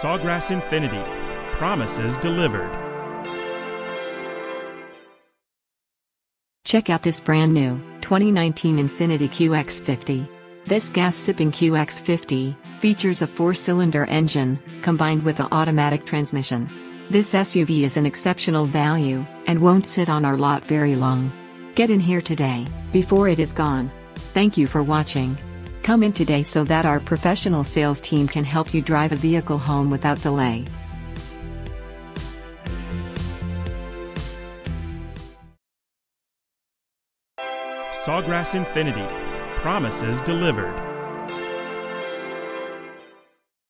Sawgrass Infiniti. Promises delivered. Check out this brand new 2019 Infiniti QX50. This gas-sipping QX50 features a four-cylinder engine combined with an automatic transmission. This SUV is an exceptional value and won't sit on our lot very long. Get in here today before it is gone. Thank you for watching. Come in today so that our professional sales team can help you drive a vehicle home without delay. Sawgrass Infiniti. Promises delivered.